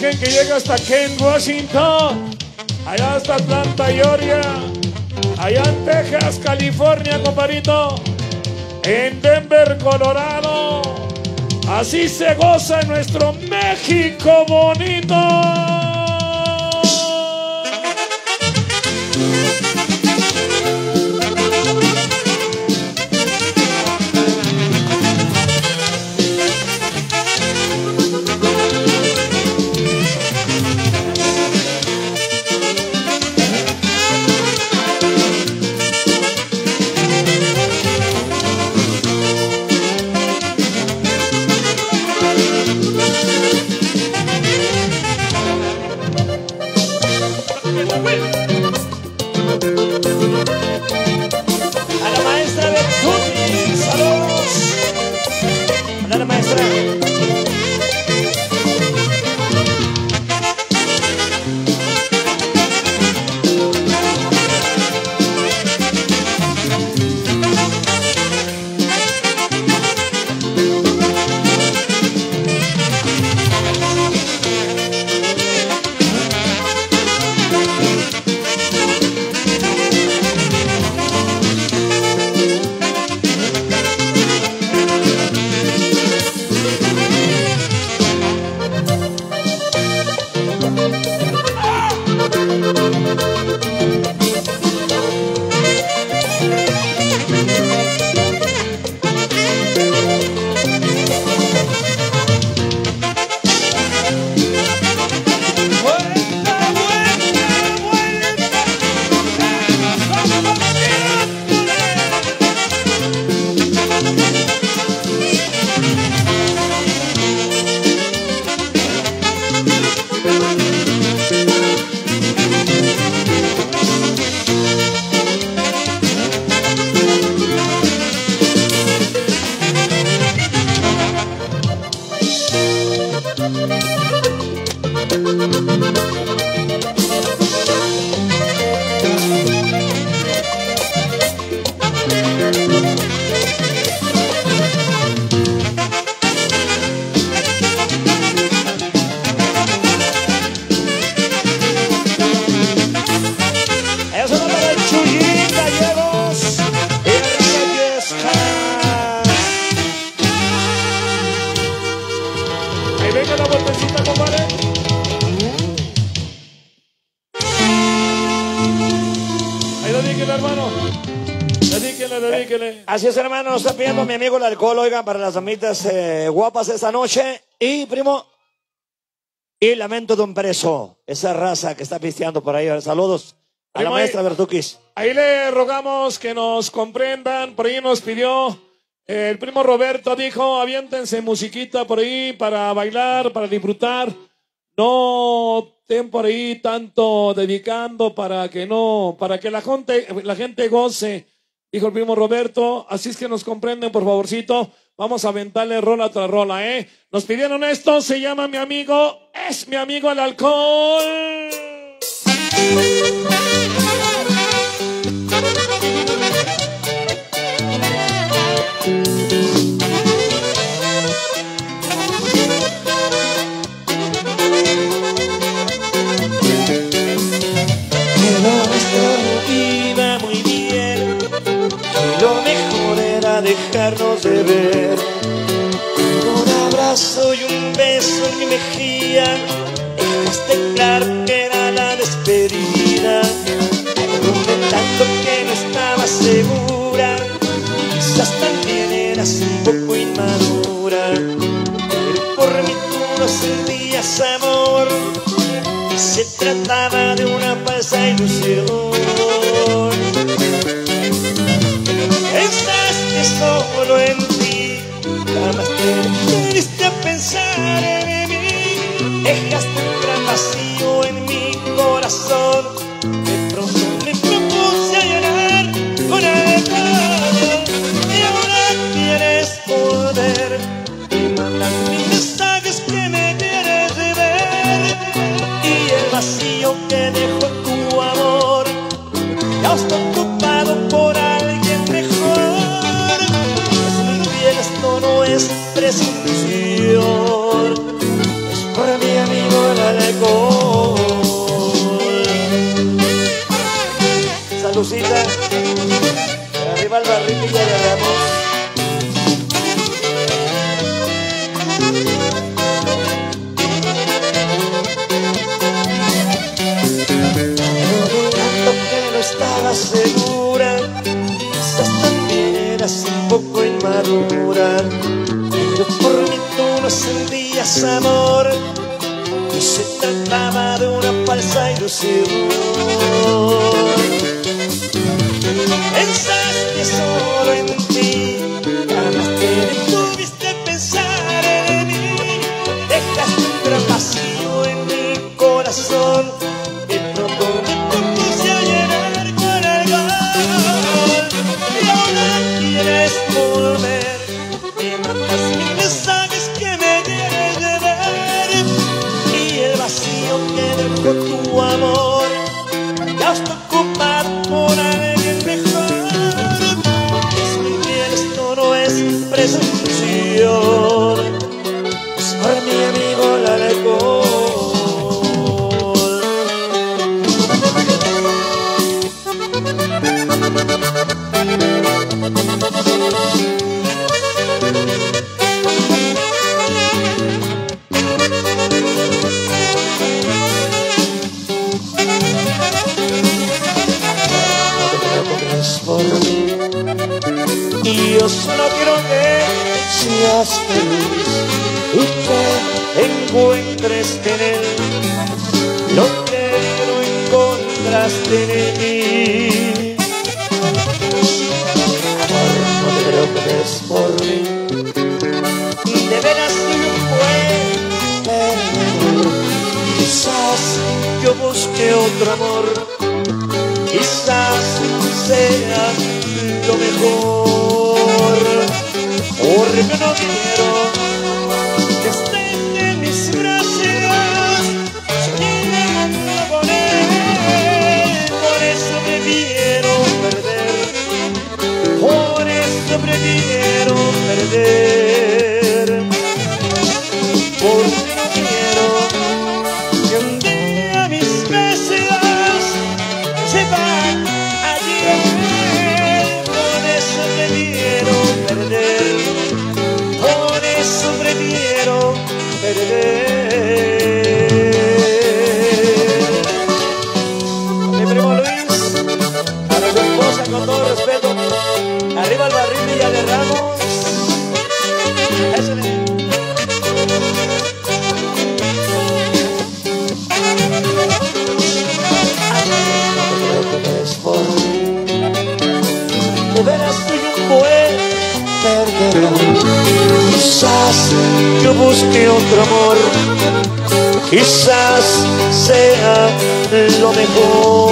que llega hasta Kent, Washington. Allá hasta Atlanta, Georgia. Allá en Texas, California, comparito. En Denver, Colorado. Así se goza en nuestro México bonito. Así es, hermano, está pidiendo mi amigo el alcohol, oigan, para las amitas eh, guapas esta noche. Y, primo, y lamento de un preso, esa raza que está pisteando por ahí. Saludos a la Primo, maestra Bertuquis. Ahí le rogamos que nos comprendan. Por ahí nos pidió eh, el primo Roberto, dijo, aviéntense musiquita por ahí para bailar, para disfrutar. No estén por ahí tanto dedicando para que no, para que la gente, la gente goce. Dijo el primo Roberto, así es que nos comprenden, por favorcito. Vamos a aventarle rola tras rola, ¿eh? Nos pidieron esto, se llama mi amigo, es mi amigo el alcohol. Dejarnos de ver. Un abrazo y un beso en mi mejilla, dejaste claro que era la despedida. Algo de tanto que no estaba segura, quizás también eras un poco inmadura. Pero por mí tú no sentías amor. Se trataba de una falsa ilusión. sun seu Yo solo quiero que seas feliz y que encuentres en él lo que no encontraste en mí. Amor, no te preocupes por mí. y De veras no puedo Quizás yo busque otro amor. Quizás sea lo mejor. libre no quiero quizás sea lo mejor.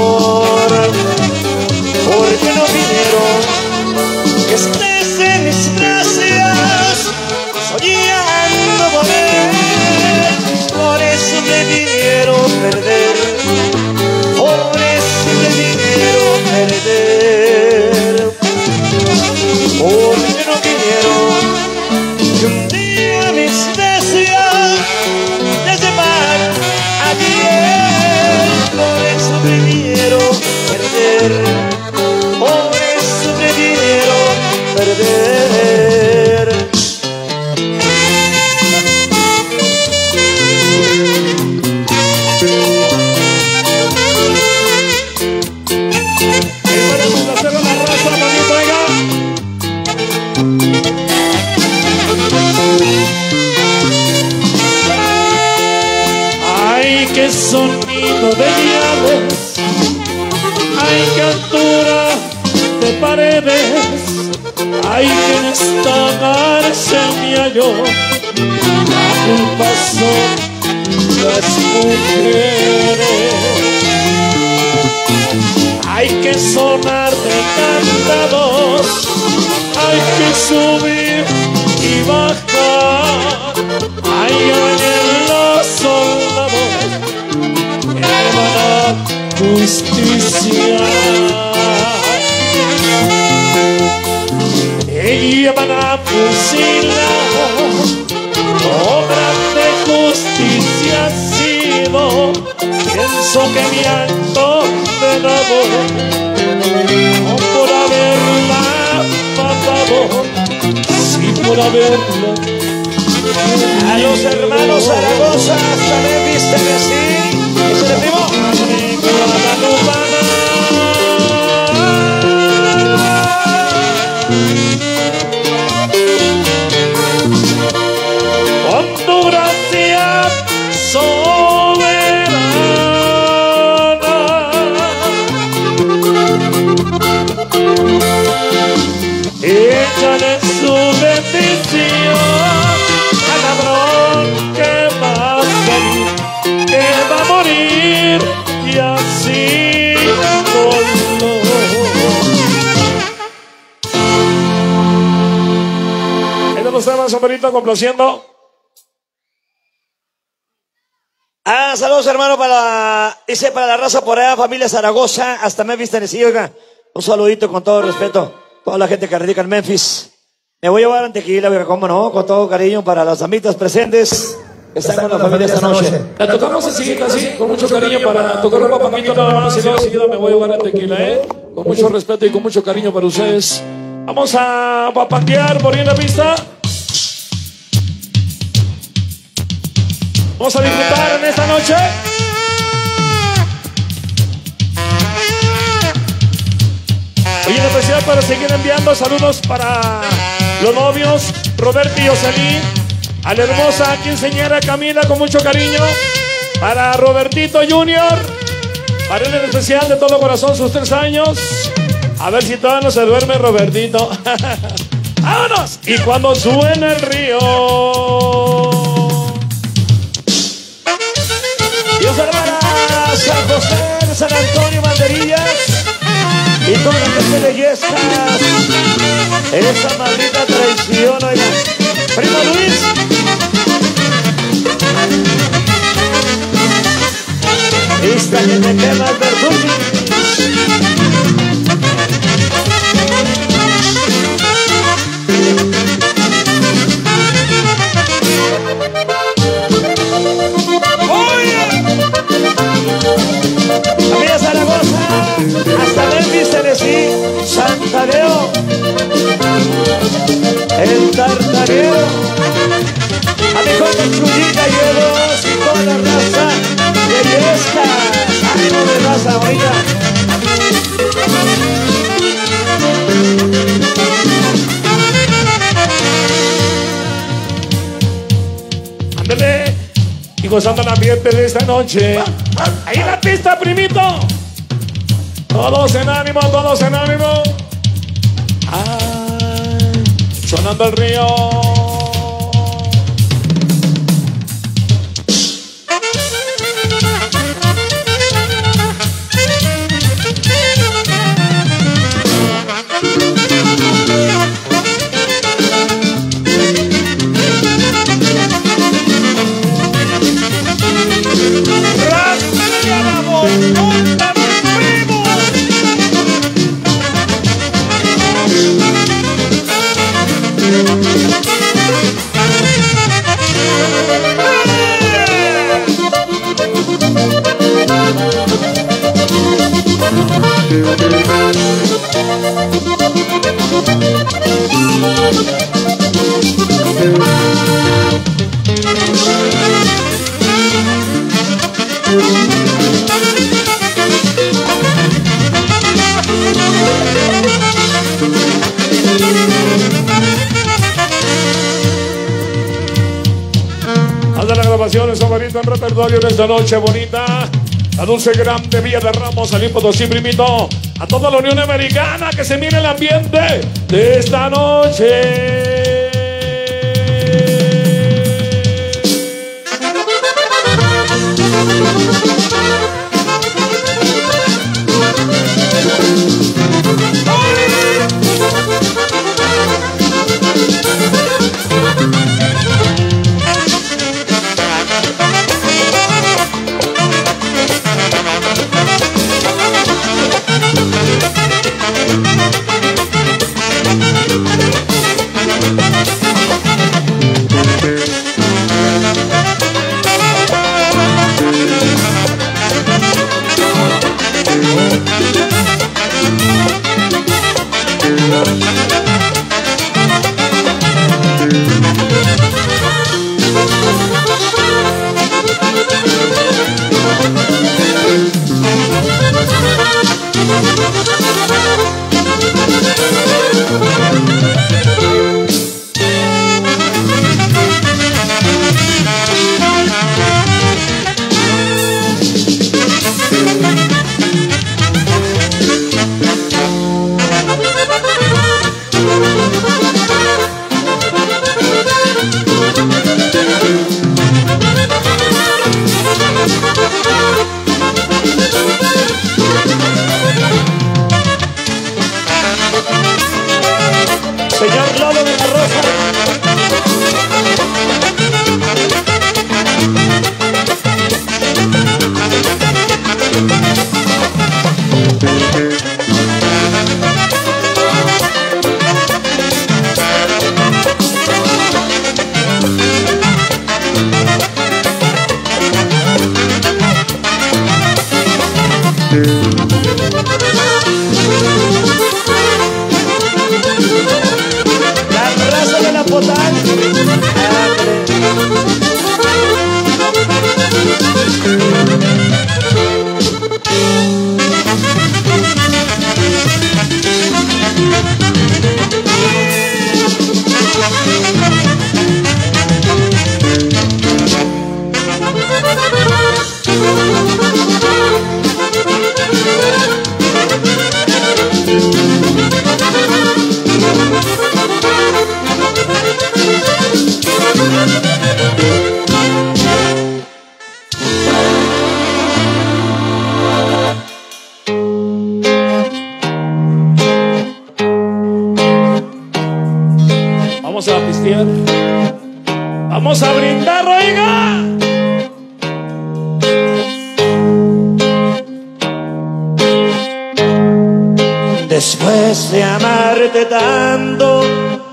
juntas son las mujeres. Hay que sonar de cantados, hay que subir y bajar. Hay en los soldados, hermana justicia. Ella van a fusilar. Pienso que mi acto de nuevo, no por haberla matado, sí por haberla. A los hermanos Zaragoza, también viste que sí. ¿Y se sombrerito, complaciendo. Ah, saludos hermano para, dice para la raza por allá, familia Zaragoza, hasta Memphis, Tennessee, oiga. Un saludito con todo respeto, toda la gente que radica en Memphis. Me voy a llevar un tequila, oiga, cómo no, con todo cariño para las amitas presentes que están con la familia esta noche. La tocamos enseguida, así, con mucho cariño para tocar un papamito nada más y luego enseguida me voy a llevar el tequila, ¿eh? Con mucho respeto y con mucho cariño para ustedes. Vamos a papantear por ahí en la pista. Vamos a disfrutar en esta noche. Hoy en especial para seguir enviando saludos para los novios Roberto y Jocelyn, a la hermosa quinceñera Camila con mucho cariño, para Robertito Junior, para él en especial de todo corazón sus tres años. A ver si todavía no se duerme Robertito. ¡Vámonos! Y cuando suena el río. Dios hermana, San José, San Antonio, Banderillas y toda la gente de Yescas. Esa maldita traición, oiga. Primo Luis. Esta que te quema el el Tartareo, a mi Chuyita Hielos y toda la raza de Yesca, ánimo de raza ahorita. Ándale. Y gozando el ambiente de esta noche. Ahí la pista, primito. Todos en ánimo, todos en ánimo. Ay, sonando el río. Haz de la grabación en repertorio en esta noche bonita. La dulce grande Villa de Ramos, Salim Potosí, primito. A toda la Unión Americana que se mire el ambiente de esta noche. Thank you.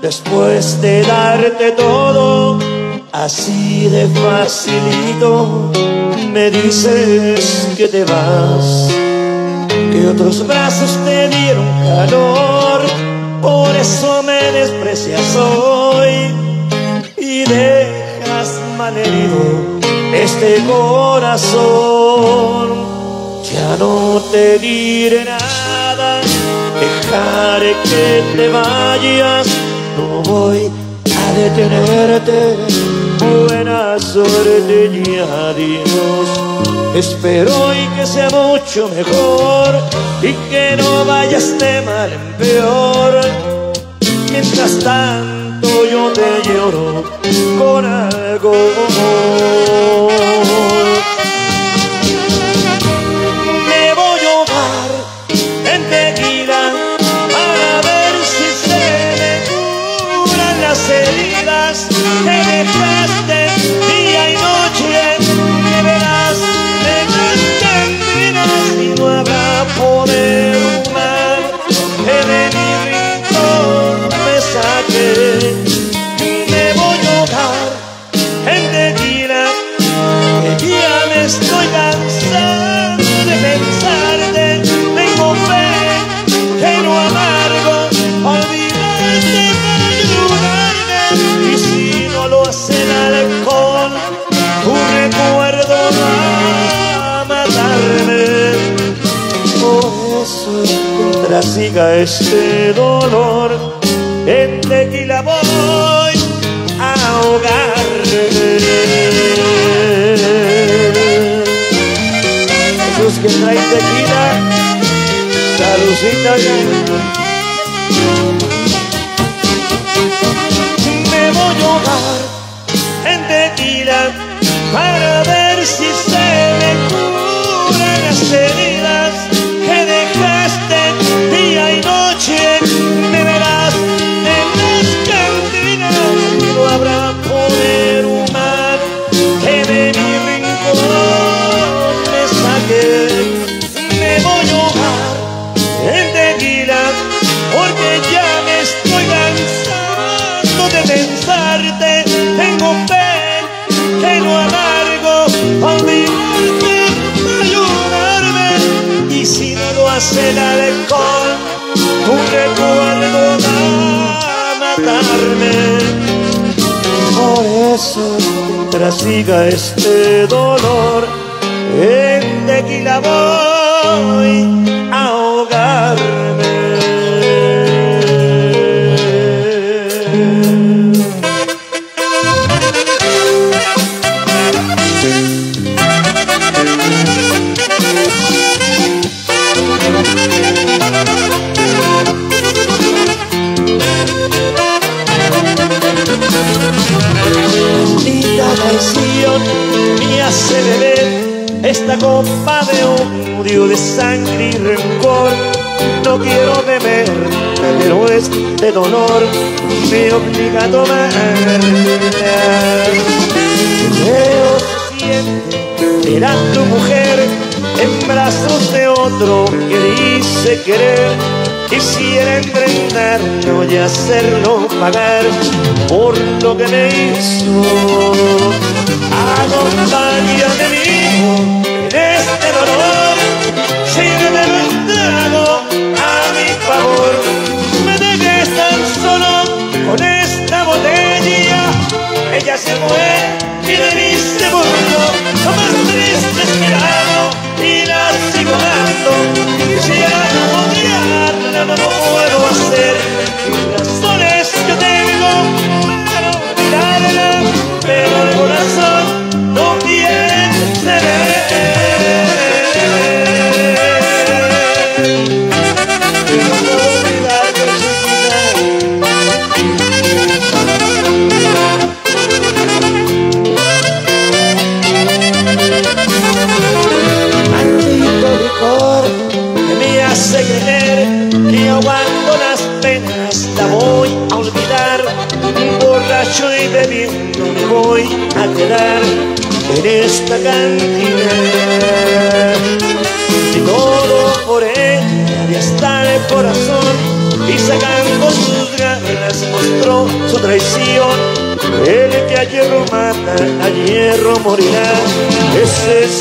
Después de darte todo, así de facilito, me dices que te vas, que otros brazos te dieron calor, por eso me desprecias hoy y dejas malherido este corazón. Ya no te diré nada, dejaré que te vayas no voy a detenerte. Buena suerte y adiós. Espero y que sea mucho mejor y que no vayas de mal en peor. Mientras tanto yo te lloro con algo este dolor, en tequila voy a ahogarme. Jesús que trae tequila, saludcita Me voy a ahogar en tequila para mientras esta copa de odio, de sangre y rencor. No quiero beber, pero este dolor me obliga a tomar. Veo siente, será tu mujer en brazos de otro que dice querer. Quisiera enfrentarlo y hacerlo pagar por lo que me hizo. Acompáñame, mi hijo este dolor.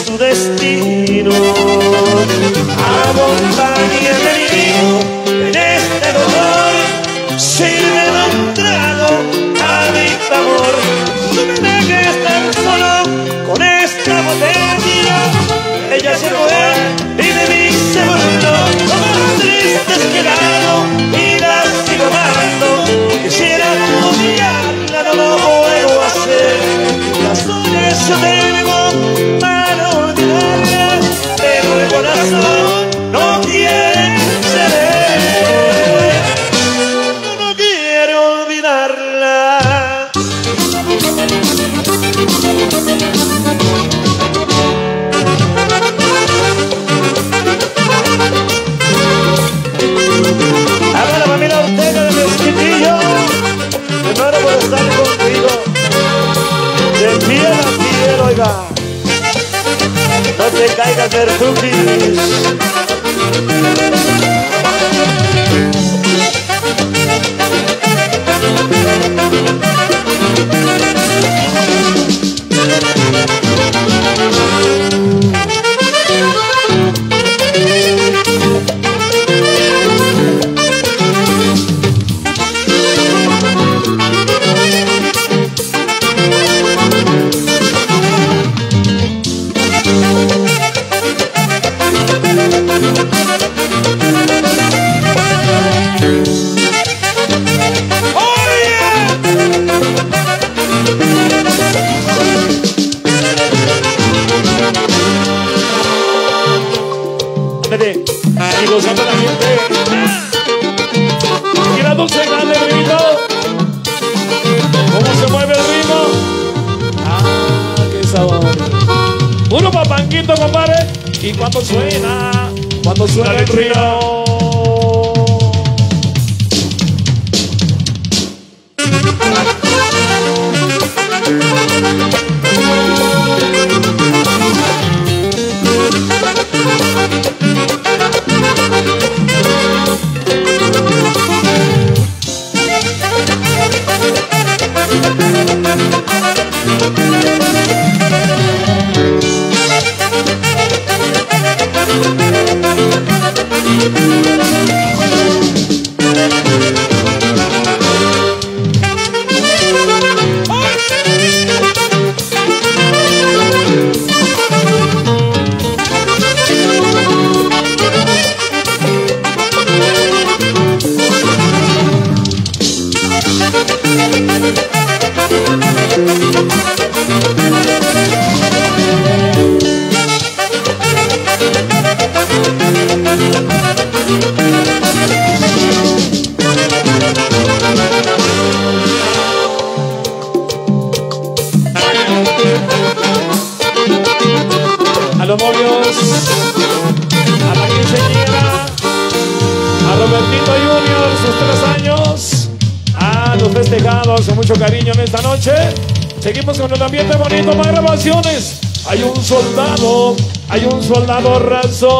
to y cuando suena, cuando suena el río Tito sus tres años. A los festejados con mucho cariño en esta noche. Seguimos con el ambiente bonito, más grabaciones. Hay un soldado, hay un soldado razón.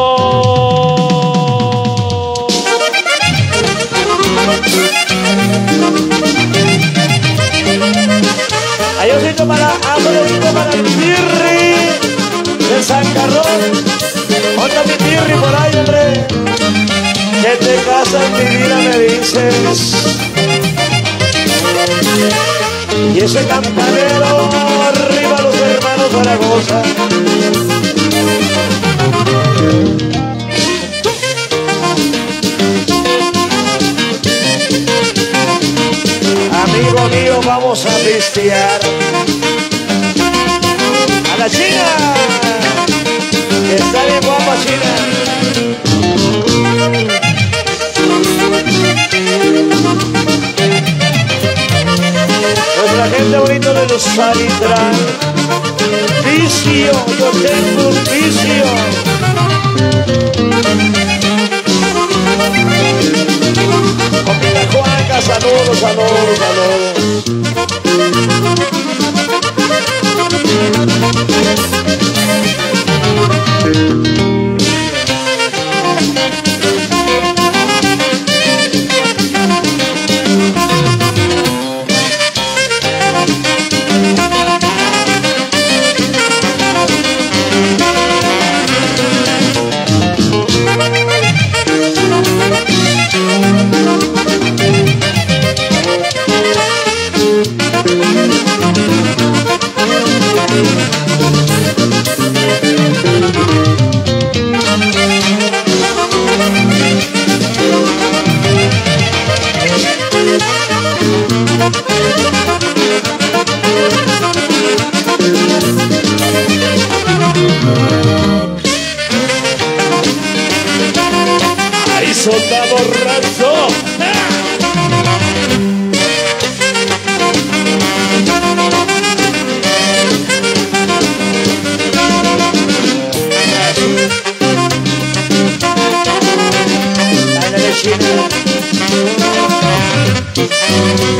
Hay un sitio para Adolfo, para el Pirri de San Carlos. Otra mi Pirri por ahí, hombre. Que te casas, mi vida, me dices. Y ese campanero arriba los hermanos Zaragoza. Amigo mío, vamos a pistear. A la China. Que está bien guapa China. Nuestra gente bonita de los Salitran. Vicio, yo tengo un vicio. Y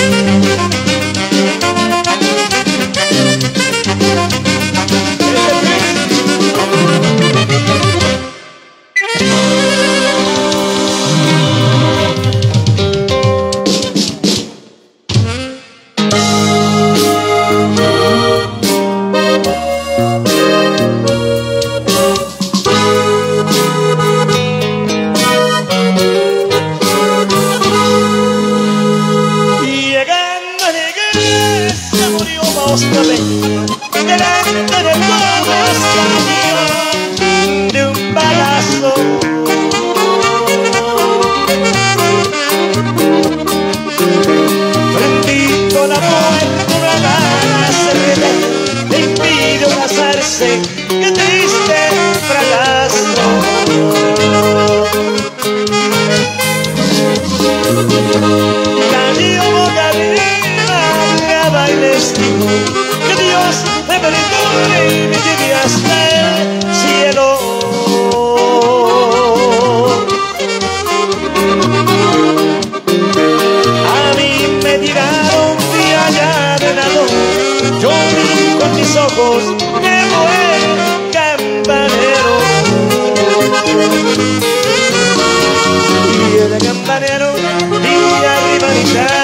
lado, yo vi con mis ojos que fue campanero. Y el campanero y arriba gritaba,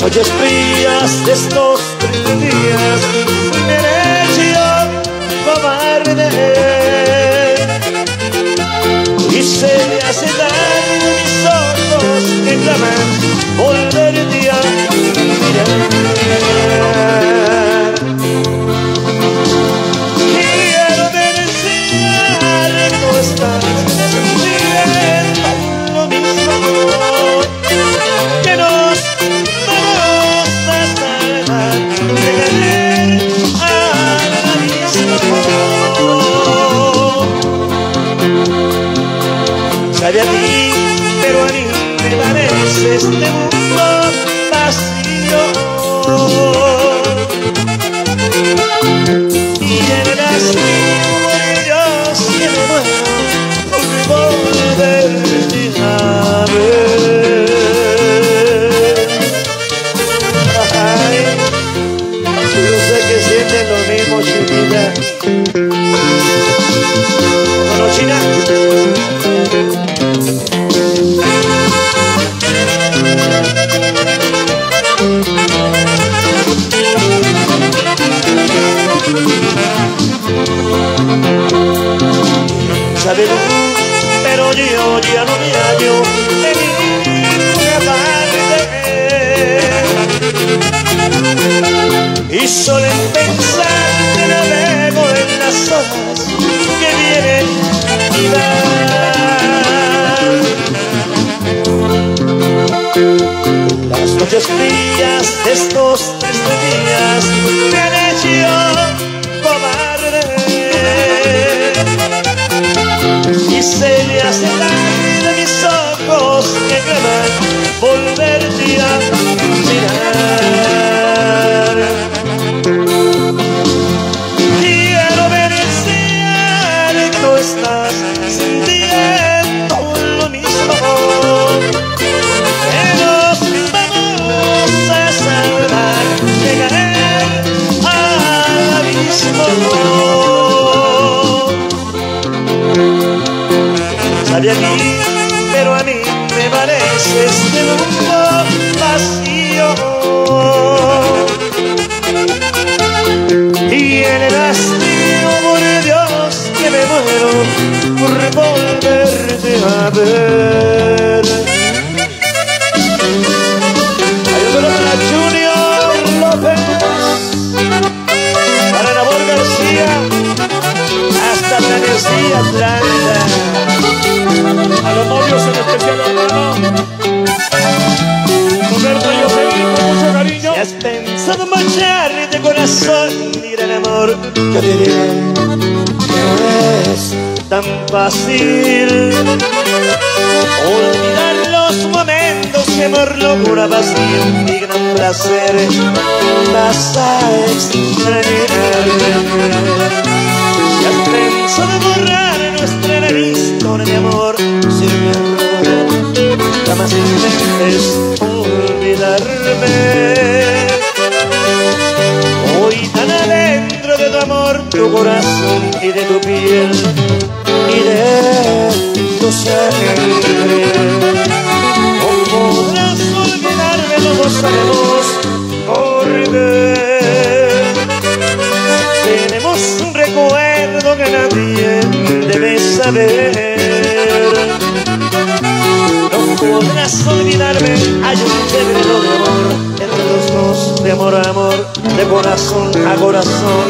noches frías de estos tres días. Me han hecho cobarde y se me hace daño mis ojos que claman Sabe a amor, yo diré no es tan fácil olvidar los momentos que amor locura vacío, mi gran placer vas a extrañarme. Si has pensado borrar nuestra historia de amor, si mi error jamás intentes olvidarme. Tu corazón y de tu piel y de tu sangre. ¿Cómo podrás olvidarme? No lo sabemos por qué. Tenemos un recuerdo que nadie debe saber. No podrás olvidarme. Hay un secreto de amor entre los dos, de amor a amor, de corazón a corazón,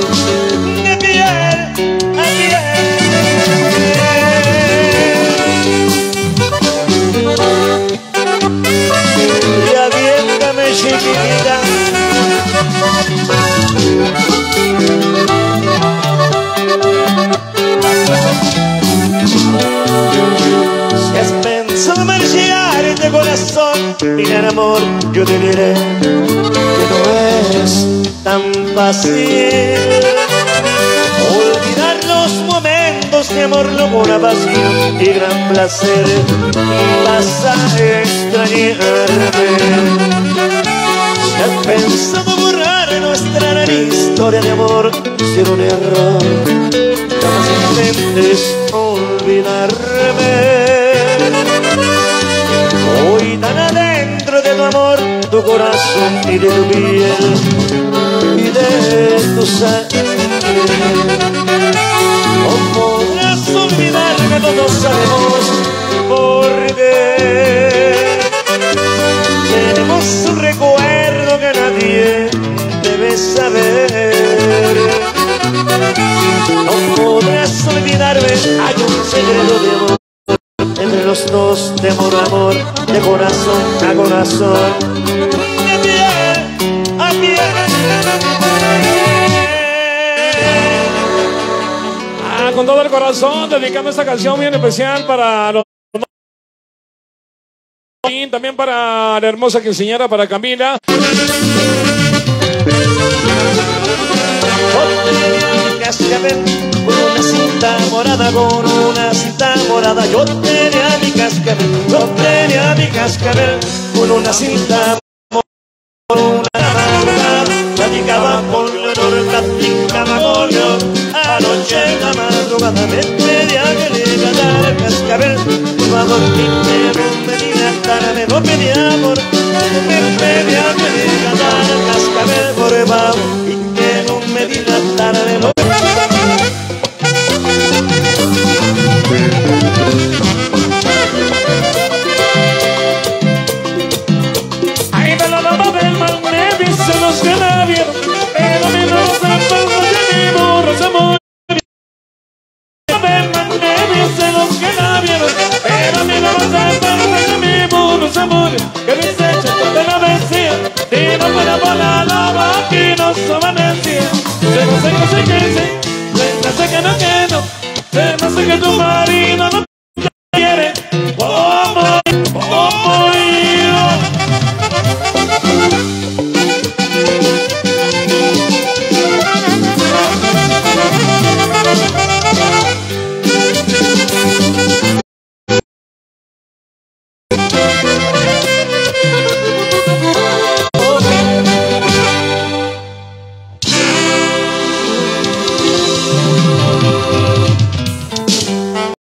corazón, mira amor, yo te diré que no es tan fácil olvidar los momentos de amor, locura, pasión y gran placer. Vas a extrañarme. Si has pensado borrar nuestra gran historia de amor, ser un error. Jamás intentes tu corazón y de tu piel y de tu sangre. No podrás olvidarme, todos sabemos por qué. Tenemos un recuerdo que nadie debe saber. No podrás olvidarme, hay un secreto de amor entre los dos, de amor a amor, de corazón a corazón, con todo el corazón, dedicando esta canción bien especial para los. También para la hermosa quinceañera, para Camila. Con una cinta morada, con una cinta morada. Yo tenía mi cascabel, yo tenía mi cascabel con una cinta pedía que le cantara el cascabel. Por favor,